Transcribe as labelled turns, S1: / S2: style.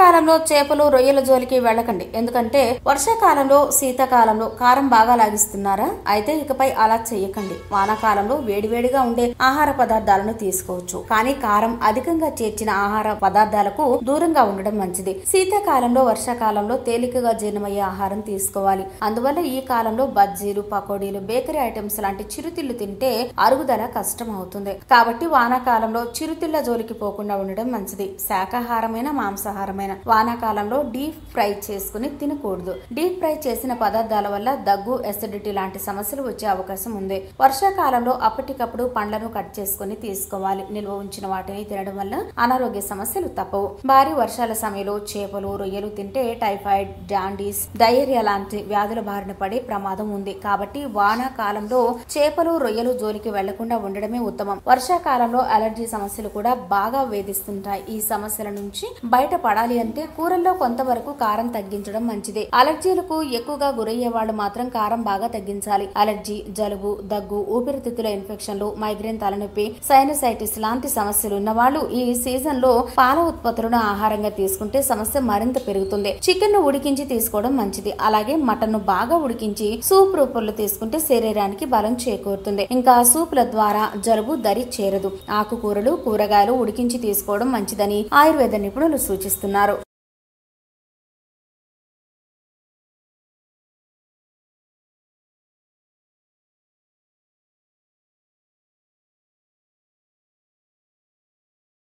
S1: వర్షాకాలంలో చేపలు రొయ్యల జోలికి వెళ్ళకండి. ఎందుకంటే వర్షాకాలంలో శీతాకాలంలో కారం బాగా లాగిస్తున్నారా? అయితే ఇకపై అలా చేయకండి వానాకాలంలో వేడివేడిగా ఉండే ఆహార పదార్థాలను తీసుకోవచ్చు. కానీ కారం అధికంగా చేర్చిన ఆహార పదార్థాలకు దూరంగా ఉండడం మంచిది. శీతాకాలంలో వర్షాకాలంలో తేలికగా జీర్ణమయ్యే ఆహారం తీసుకోవాలి. అందువల్ల ఈ కాలంలో బజ్జీలు పకోడీలు బేకరీ ఐటమ్స్ లాంటి చిరుతిళ్ళు తింటే అరుగుదల కష్టం అవుతుంది కాబట్టి వానాకాలంలో చిరుతిళ్ళ జోలికి పోకుండా ఉండడం మంచిది. శాకాహారమైన మాంసాహారమైన వానాకాలంలో డీప్ ఫ్రై చేసుకుని తినకూడదు. డీప్ ఫ్రై చేసిన పదార్థాల వల్ల దగ్గు ఎసిడిటీ లాంటి సమస్యలు వచ్చే అవకాశం ఉంది. వర్షాకాలంలో అప్పటికప్పుడు పండ్లను కట్ చేసుకుని తీసుకోవాలి. నిల్వ ఉంచిన వాటిని తినడం వల్ల అనారోగ్య సమస్యలు తప్పవు. భారీ వర్షాల సమయంలో చేపలు రొయ్యలు తింటే టైఫాయిడ్ జాండీస్ డయేరియా లాంటి వ్యాధుల బారిన పడే ప్రమాదం ఉంది. కాబట్టి వానాకాలంలో చేపలు రొయ్యలు జోలికి వెళ్ళకుండా ఉండడమే ఉత్తమం. వర్షాకాలంలో అలర్జీ సమస్యలు కూడా బాగా వేధిస్తుంటాయి. ఈ సమస్యల నుంచి బయటపడాలి అంటే కూరల్లో కొంతవరకు కారం తగ్గించడం మంచిదే. అలర్జీలకు ఎక్కువగా గురయ్యే వాళ్ళు మాత్రం కారం బాగా తగ్గించాలి. అలర్జీ జలుబు దగ్గు ఊపిరితిత్తుల ఇన్ఫెక్షన్లు మైగ్రేన్ తలనొప్పి సైనసైటిస్ లాంటి సమస్యలు ఉన్న వాళ్ళు ఈ సీజన్లో పాల ఉత్పత్తులను ఆహారంగా తీసుకుంటే సమస్య మరింత పెరుగుతుంది. చికెన్ను ఉడికించి తీసుకోవడం మంచిది. అలాగే మటన్ను బాగా ఉడికించి సూప్ రూపంలో తీసుకుంటే శరీరానికి బలం చేకూరుతుంది. ఇంకా సూపుల ద్వారా జలుబు దరి చేరదు. ఆకుకూరలు కూరగాయలు ఉడికించి తీసుకోవడం మంచిదని ఆయుర్వేద నిపుణులు సూచిస్తున్నారు.